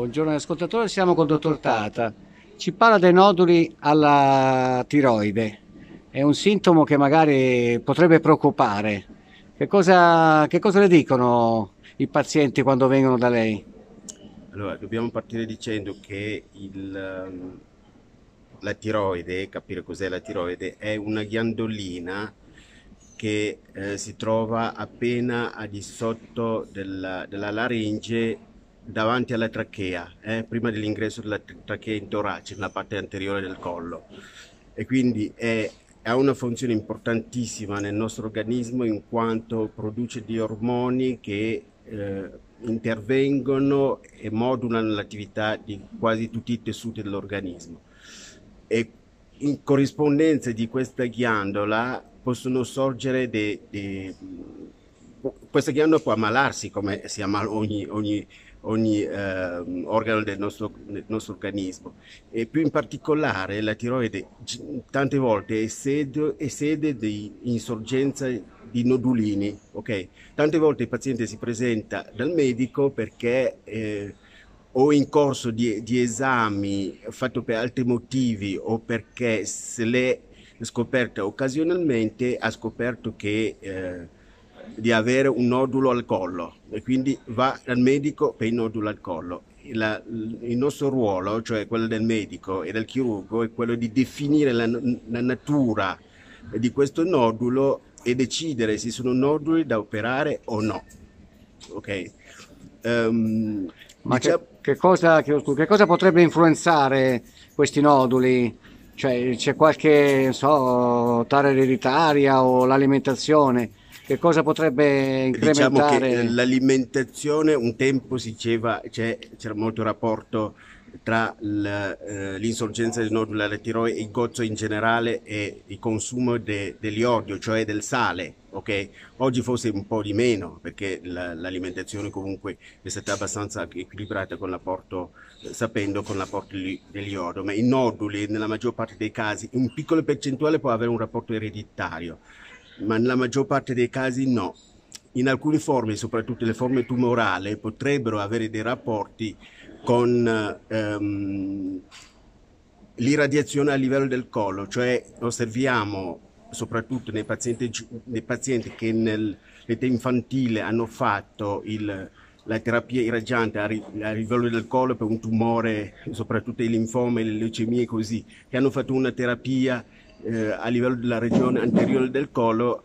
Buongiorno ascoltatori, siamo con il dottor Tata. Ci parla dei noduli alla tiroide. È un sintomo che magari potrebbe preoccupare. Che cosa, che cosa le dicono i pazienti quando vengono da lei? Allora, dobbiamo partire dicendo che il, um, la tiroide, capire cos'è la tiroide, è una ghiandolina che eh, si trova appena a di sotto della, della laringe davanti alla trachea, eh, prima dell'ingresso della trachea in torace, nella parte anteriore del collo. E quindi è, ha una funzione importantissima nel nostro organismo in quanto produce degli ormoni che eh, intervengono e modulano l'attività di quasi tutti i tessuti dell'organismo. E in corrispondenza di questa ghiandola possono sorgere dei, dei questa ghiandola può ammalarsi come si ammala ogni, ogni, ogni eh, organo del nostro, del nostro, organismo e più in particolare la tiroide tante volte è sede, è sede di insorgenza di nodulini. Okay? Tante volte il paziente si presenta dal medico perché eh, o in corso di, di esami fatto per altri motivi o perché se l'è scoperta occasionalmente ha scoperto che eh, di avere un nodulo al collo e quindi va dal medico per il nodulo al collo. La, il nostro ruolo, cioè quello del medico e del chirurgo, è quello di definire la, la natura di questo nodulo e decidere se sono noduli da operare o no. Ok? Um, Ma diciamo... che, che, cosa, che, che, cosa, potrebbe influenzare questi noduli? Cioè, c'è qualche, so, tara ereditaria o l'alimentazione? Che cosa potrebbe incrementare? Diciamo che l'alimentazione un tempo si diceva, cioè, c'era molto rapporto tra eh, l'insorgenza del nodulo alla tiroide, il gozzo in generale e il consumo de, dell'iodio, cioè del sale. Okay? Oggi forse un po' di meno perché la, l'alimentazione comunque è stata abbastanza equilibrata con l'apporto, eh, sapendo con l'apporto dell'iodio, ma i noduli nella maggior parte dei casi, un piccolo percentuale può avere un rapporto ereditario, ma nella maggior parte dei casi no. In alcune forme, soprattutto le forme tumorali, potrebbero avere dei rapporti con ehm, l'irradiazione a livello del collo, cioè osserviamo soprattutto nei pazienti, nei pazienti che nell'età infantile hanno fatto il, la terapia irraggiante a, a, livello del collo per un tumore, soprattutto i linfomi, le leucemie così, che hanno fatto una terapia eh, a livello della regione anteriore del collo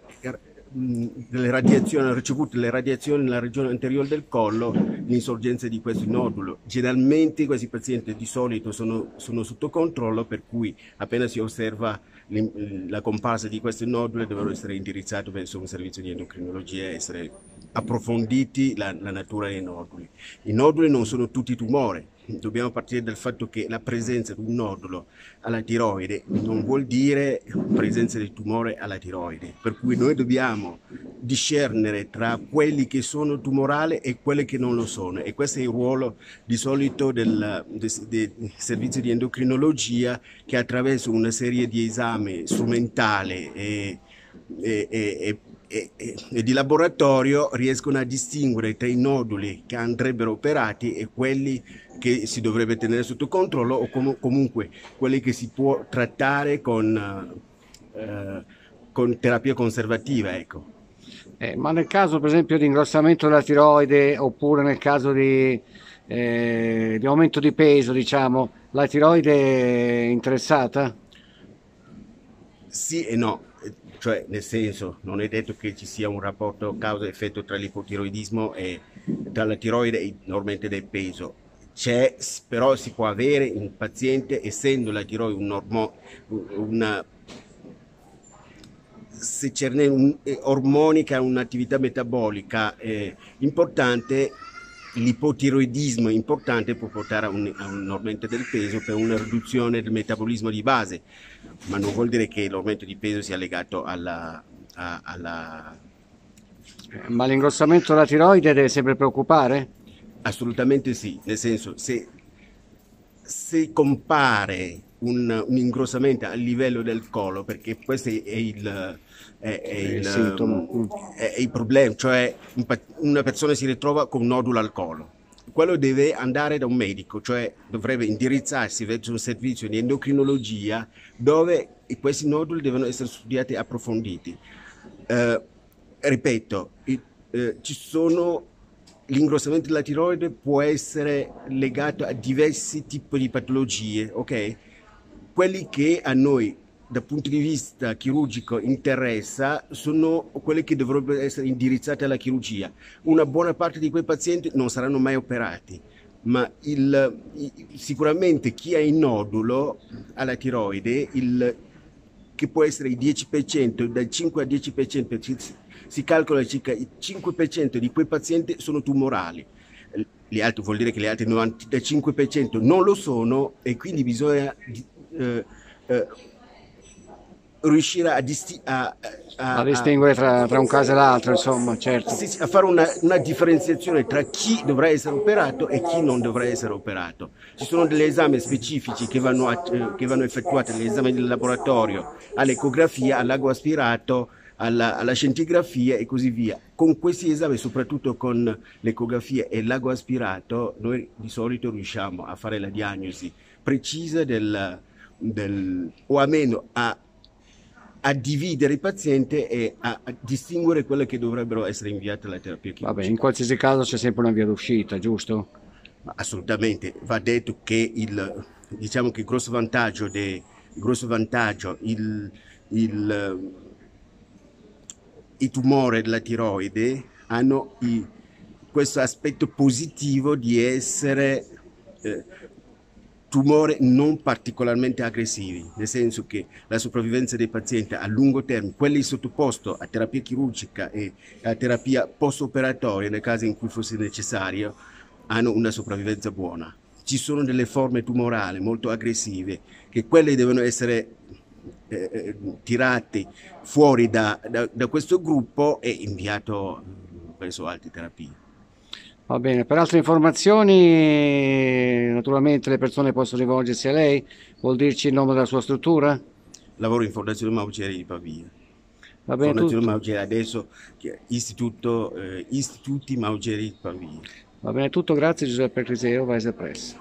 delle radiazioni, hanno ricevuto le radiazioni nella regione anteriore del collo, l'insorgenza di questo nodulo. Generalmente questi pazienti di solito sono, sono sotto controllo, per cui appena si osserva la comparsa di questi noduli devono essere indirizzati verso un servizio di endocrinologia e essere approfonditi la, la natura dei noduli. I noduli non sono tutti tumori, dobbiamo partire dal fatto che la presenza di un nodulo alla tiroide non vuol dire presenza di tumore alla tiroide, per cui noi dobbiamo discernere tra quelli che sono tumorali e quelli che non lo sono e questo è il ruolo di solito del, del, del servizio di endocrinologia che attraverso una serie di esami strumentali e, e, e, e, e, di laboratorio riescono a distinguere tra i noduli che andrebbero operati e quelli che si dovrebbe tenere sotto controllo o com- comunque quelli che si può trattare con, eh, con terapia conservativa. Ecco. Eh, ma nel caso per esempio di ingrossamento della tiroide oppure nel caso di, eh, di aumento di peso, diciamo, la tiroide è interessata? Sì e no cioè nel senso non è detto che ci sia un rapporto causa-effetto tra l'ipotiroidismo e tra la tiroide e normalmente del peso. C'è, però si può avere in paziente, essendo la tiroide un ormo, una se c'è un, eh, ormonica, un'attività metabolica eh, importante, l'ipotiroidismo importante può portare a un, a un, aumento del peso per una riduzione del metabolismo di base, ma non vuol dire che l'aumento di peso sia legato alla... A, alla... Ma l'ingrossamento della tiroide deve sempre preoccupare? Assolutamente sì, nel senso se, se compare un, un, ingrossamento a livello del collo, perché questo è il, è, è il, è, è il problema, cioè una persona si ritrova con un nodulo al collo. quello deve andare da un medico, cioè dovrebbe indirizzarsi verso un servizio di endocrinologia dove questi noduli devono essere studiati e approfonditi. Eh, ripeto, eh, ci sono l'ingrossamento della tiroide può essere legato a diversi tipi di patologie, ok? Quelli che a noi dal punto di vista chirurgico interessa sono quelli che dovrebbero essere indirizzati alla chirurgia. Una buona parte di quei pazienti non saranno mai operati, ma il, sicuramente chi ha il nodulo alla tiroide, il, che può essere il 10%, dal 5 al 10%, si, si calcola circa il 5% di quei pazienti sono tumorali. Gli altri vuol dire che gli altri 95% non lo sono e quindi bisogna eh, eh, riuscire a, disti- a, a, a distinguere tra, tra, un caso e l'altro, insomma, certo. A fare una, una, differenziazione tra chi dovrà essere operato e chi non dovrà essere operato. Ci sono degli esami specifici che vanno, eh, che vanno effettuati, gli esami del laboratorio, all'ecografia, all'ago aspirato, alla, alla, scintigrafia e così via. Con questi esami, soprattutto con l'ecografia e l'ago aspirato, noi di solito riusciamo a fare la diagnosi precisa del, del o almeno a a dividere il paziente e a, a, distinguere quelle che dovrebbero essere inviate alla terapia chirurgica. Vabbè, in qualsiasi caso c'è sempre una via d'uscita, giusto? Assolutamente, va detto che il, diciamo che il grosso vantaggio, de, il, grosso vantaggio il, il, i tumori della tiroide hanno i, questo aspetto positivo di essere eh, tumori non particolarmente aggressivi, nel senso che la sopravvivenza dei pazienti a lungo termine, quelli sottoposti a terapia chirurgica e a terapia post-operatoria nel caso in cui fosse necessario, hanno una sopravvivenza buona. Ci sono delle forme tumorali molto aggressive che quelle devono essere eh, eh tirate fuori da, da, da questo gruppo e inviato verso altre terapie. Va bene, per altre informazioni naturalmente le persone possono rivolgersi a lei, vuol dirci il nome della sua struttura? Lavoro in Fondazione Maugeri di Pavia. Va bene, Fondazione tutto. Maugeri adesso, Istituto, eh, Istituti Maugeri di Pavia. Va bene tutto, grazie Giuseppe Criseo, Vice Press.